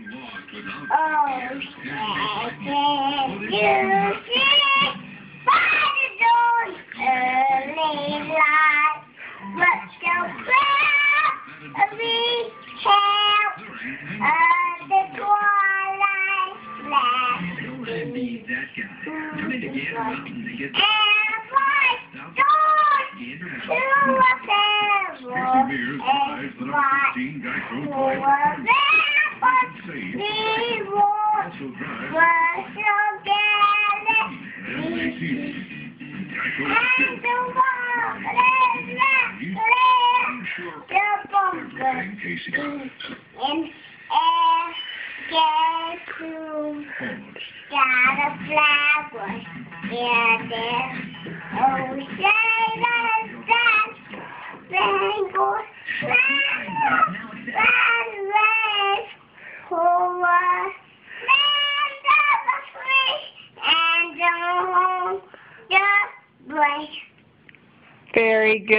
Oh, you see, by the dawn's early light, but so proud of the twilight lasting. Be that guy. Come in again, mountain to get And my dawn to a devil, and my to a also drive. was so gallant. And the water left the bunker in air get got a flower in there. Oh, say that Very good.